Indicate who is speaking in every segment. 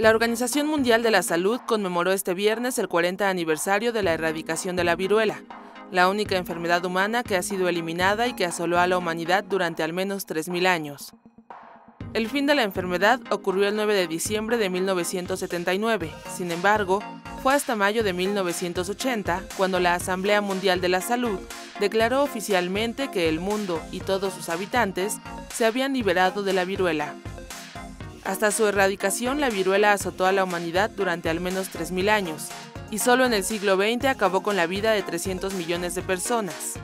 Speaker 1: La Organización Mundial de la Salud conmemoró este viernes el 40 aniversario de la erradicación de la viruela, la única enfermedad humana que ha sido eliminada y que asoló a la humanidad durante al menos 3.000 años. El fin de la enfermedad ocurrió el 9 de diciembre de 1979, sin embargo, fue hasta mayo de 1980 cuando la Asamblea Mundial de la Salud declaró oficialmente que el mundo y todos sus habitantes se habían liberado de la viruela. Hasta su erradicación, la viruela azotó a la humanidad durante al menos 3.000 años, y solo en el siglo XX acabó con la vida de 300 millones de personas.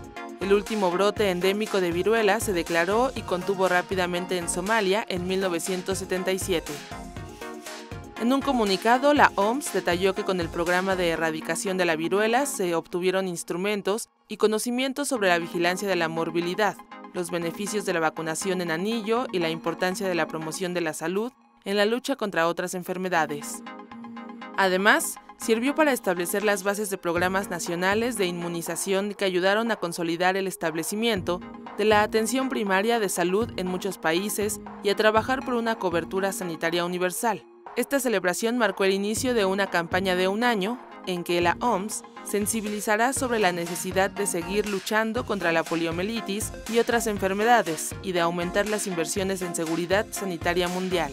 Speaker 1: El último brote endémico de viruela se declaró y contuvo rápidamente en Somalia en 1977. En un comunicado, la OMS detalló que con el programa de erradicación de la viruela se obtuvieron instrumentos y conocimientos sobre la vigilancia de la morbilidad, los beneficios de la vacunación en anillo y la importancia de la promoción de la salud en la lucha contra otras enfermedades. Además, sirvió para establecer las bases de programas nacionales de inmunización que ayudaron a consolidar el establecimiento de la atención primaria de salud en muchos países y a trabajar por una cobertura sanitaria universal. Esta celebración marcó el inicio de una campaña de un año en que la OMS sensibilizará sobre la necesidad de seguir luchando contra la poliomielitis y otras enfermedades y de aumentar las inversiones en seguridad sanitaria mundial.